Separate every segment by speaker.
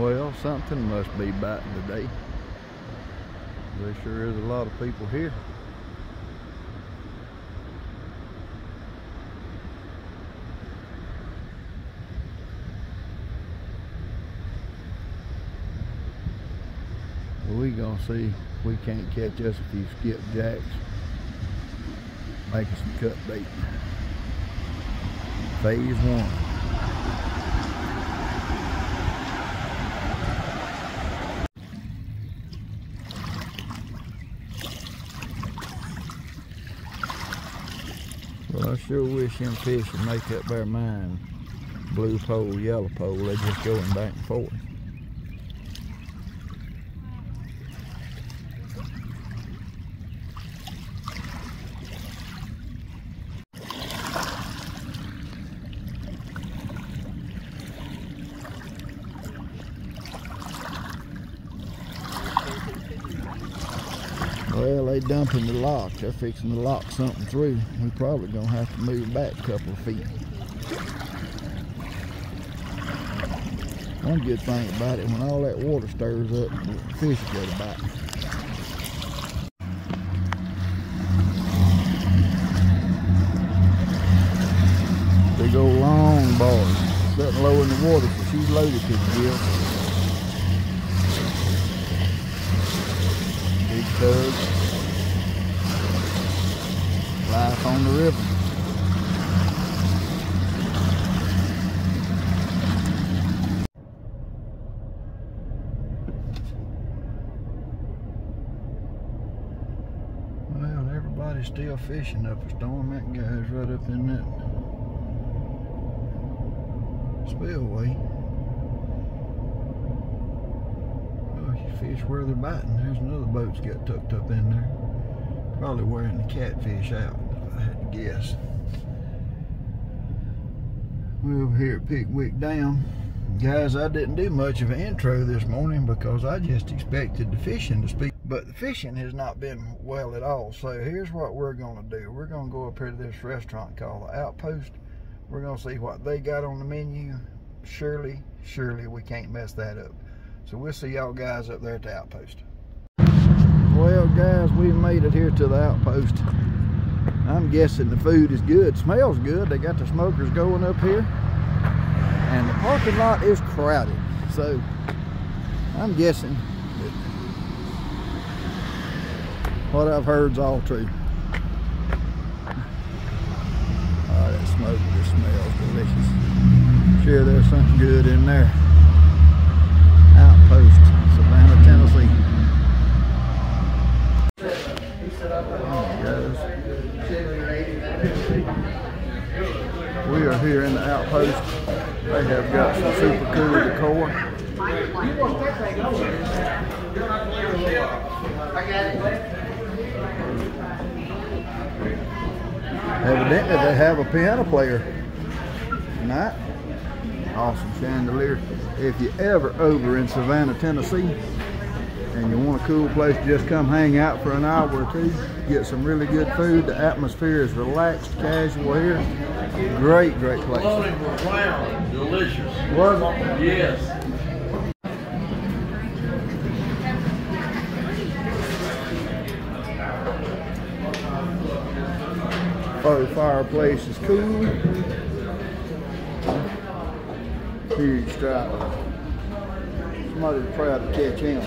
Speaker 1: Well, something must be biting today. There sure is a lot of people here. we gonna see if we can't catch us a few skipjacks making some cut bait. Phase one. Well, I sure wish them fish would make up their mind. Blue pole, yellow pole, they just going back and forth. Dumping the lock. They're fixing to lock something through. We're probably gonna have to move back a couple of feet. One good thing about it, when all that water stirs up, the fish go to bite. Big old long bars. Something low in the water, so she's loaded to the gill. Big tug. Life on the river. Everybody's still fishing up a storm. That guy's right up in that spillway. Oh, fish where they're biting. There's another boat's got tucked up in there. Probably wearing the catfish out, I had to guess. We're over here at Pickwick Dam. Guys, I didn't do much of an intro this morning because I just expected the fishing to speak. But the fishing has not been well at all. So here's what we're going to do. We're going to go up here to this restaurant called The Outpost. We're going to see what they got on the menu. Surely, surely we can't mess that up. So we'll see y'all guys up there at the Outpost. Well, guys, we made it here to the Outpost. I'm guessing the food is good. Smells good. They got the smokers going up here. And the parking lot is crowded. So I'm guessing that what I've heard is all true. Oh, that smoke just smells delicious. Sure, there's something good in there. Outpost, Savannah, Tennessee. We are here in the outpost. They have got some super cool decor. Evidently they have a piano player tonight. Awesome chandelier. If you ever over in Savannah, Tennessee, and you want a cool place to just come hang out for an hour or two, get some really good food. The atmosphere is relaxed, casual here. Great, great place.
Speaker 2: Delicious.
Speaker 1: Was it?
Speaker 2: Yes.
Speaker 1: Oh, the fireplace is cool. Huge stripe. Somebody's proud to catch him.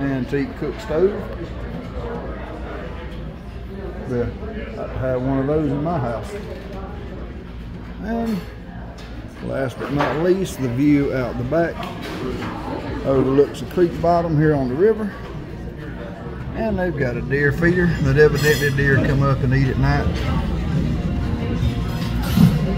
Speaker 1: Antique cook stove. Yeah, I have one of those in my house. And last but not least, the view out the back overlooks the creek bottom here on the river. And they've got a deer feeder that evidently deer come up and eat at night.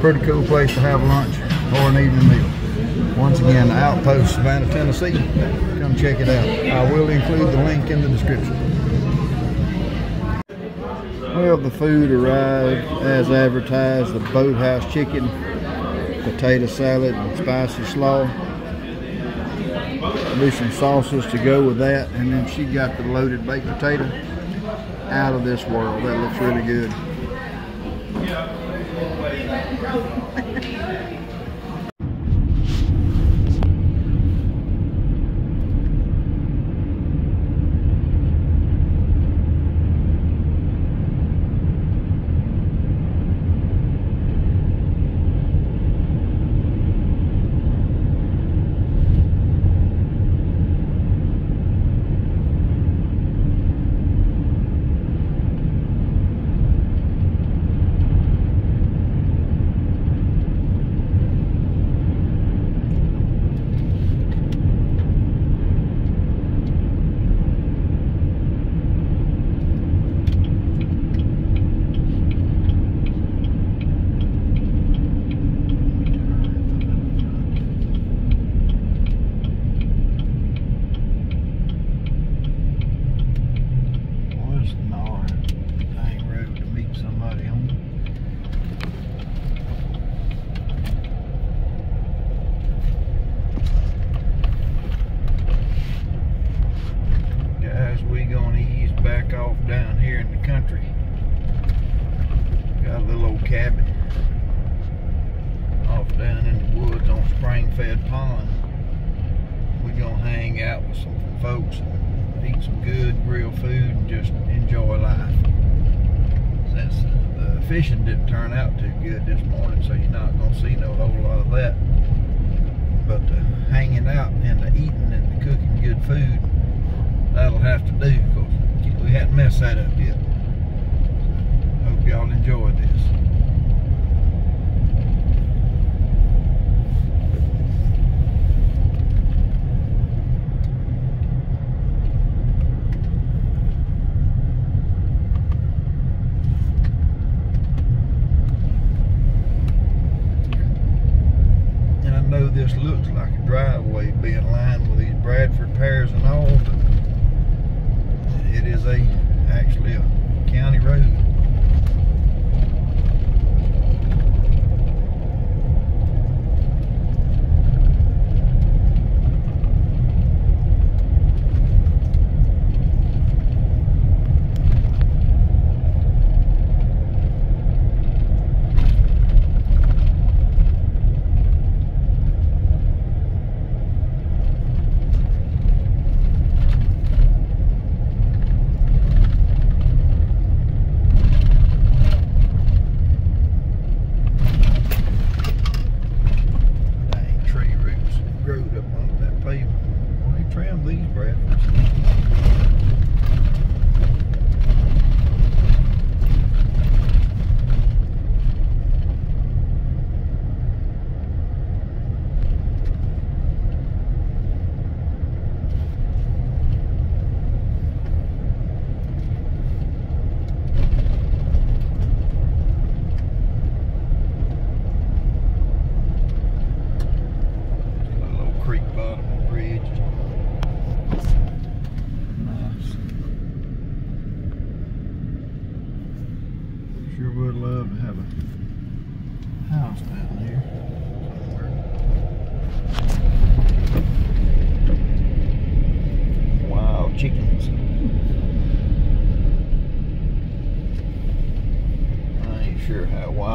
Speaker 1: Pretty cool place to have lunch or an evening meal. Once again, the Outpost, Savannah, Tennessee. Come check it out. I will include the link in the description. Well, the food arrived as advertised. The boathouse chicken, potato salad, and spicy slaw. Do some sauces to go with that and then she got the loaded baked potato out of this world. That looks really good What's the Nar Dang road to meet somebody on? Guys, we gonna ease back off down here in the country. Got a little old cabin off down in the woods on Springfed Pond. We gonna hang out with some folks eat some good real food and just enjoy life. Since uh, the fishing didn't turn out too good this morning, so you're not gonna see no whole lot of that. But the hanging out and the eating and the cooking good food, that'll have to do because we hadn't messed that up yet.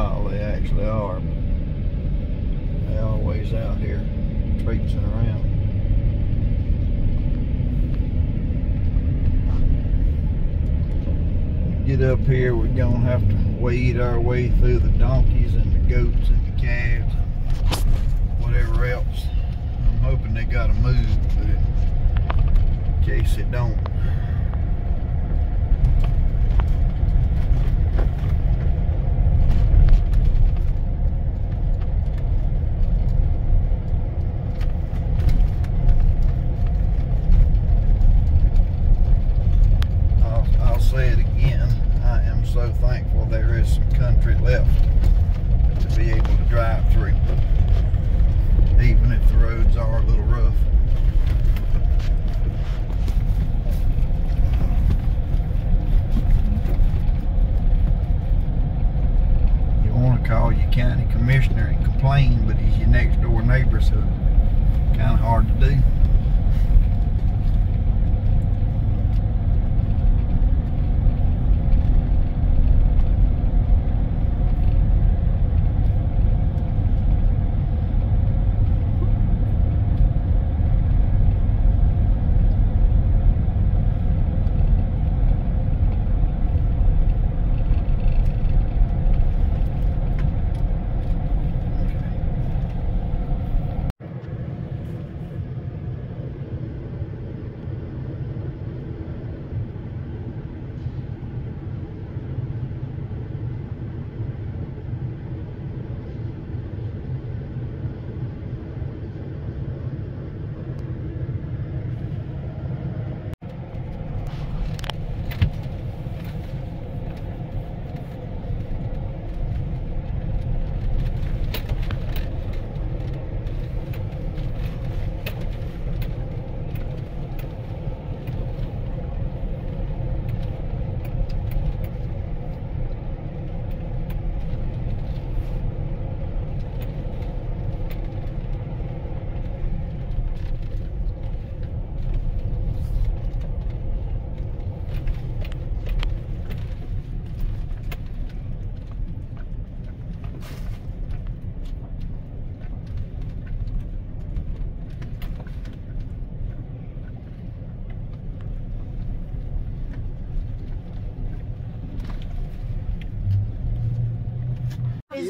Speaker 1: Wild they actually are, they always out here traipsing around. Get up here, we're gonna have to wade our way through the donkeys and the goats and the calves and whatever else. I'm hoping they gotta move, but in case it don't.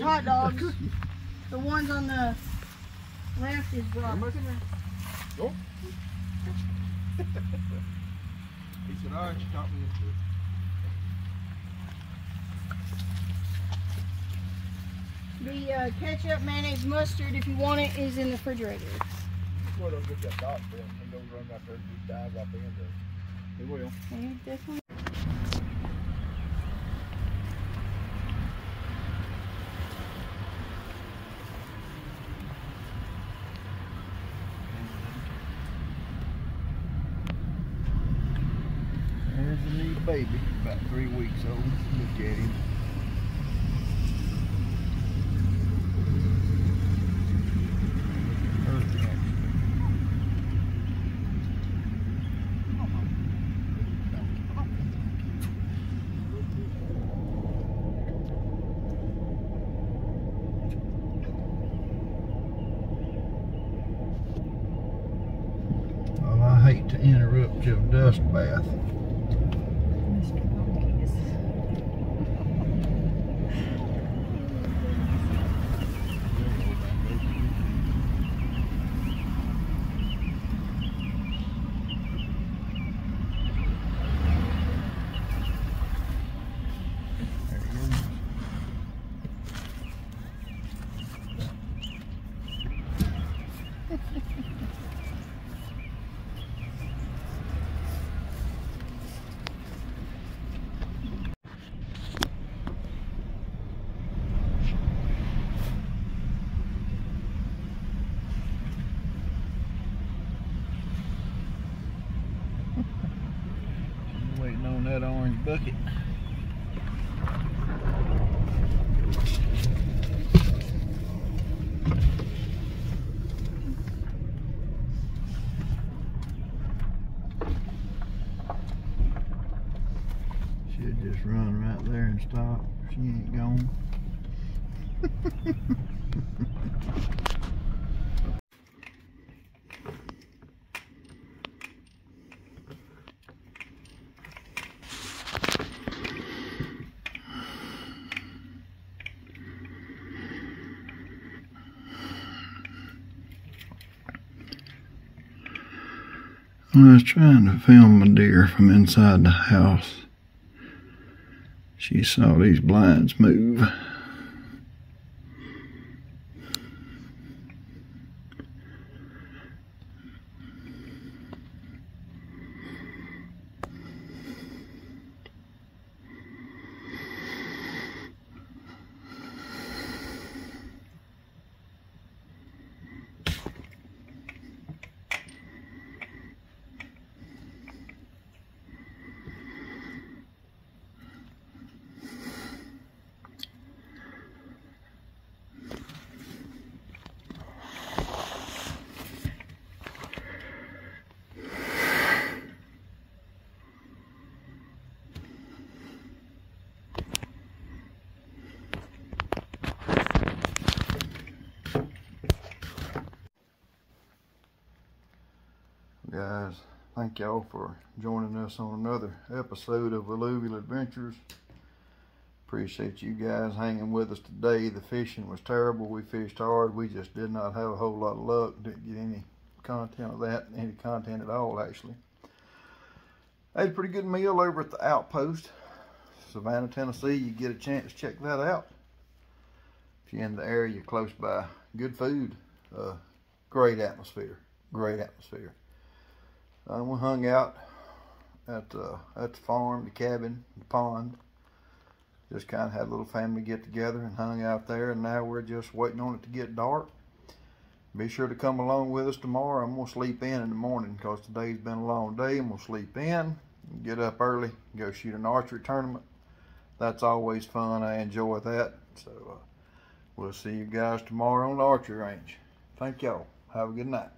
Speaker 3: Hot dogs. The ones on the left is broccoli.
Speaker 4: He said, all right, you talked me into it.
Speaker 3: The uh, ketchup, mayonnaise, mustard, if you want it, is in the refrigerator.
Speaker 4: That's where they'll get that dog. He goes running out there and just dives out the window. He will.
Speaker 3: Definitely.
Speaker 1: There's a new baby, about three weeks old. Look at him. I hate to interrupt your dust bath. There he is. Waiting on that orange bucket. Should just run right there and stop. She ain't gone. I was trying to film a deer from inside the house. She saw these blinds move. Guys, thank y'all for joining us on another episode of Alluvial Adventures. Appreciate you guys hanging with us today. The fishing was terrible. We fished hard. We just did not have a whole lot of luck. Didn't get any content of that, any content at all, actually. Had a pretty good meal over at the Outpost, Savannah, Tennessee. You get a chance, to check that out. If you're in the area close by, good food, uh, great atmosphere, great atmosphere. Uh, we hung out at uh, at the farm, the cabin, the pond. Just kind of had a little family get together and hung out there. And now we're just waiting on it to get dark. Be sure to come along with us tomorrow. I'm gonna sleep in in the morning because today's been a long day. I'm gonna sleep in, get up early, go shoot an archery tournament. That's always fun. I enjoy that. So uh, we'll see you guys tomorrow on the archery range. Thank y'all. Have a good night.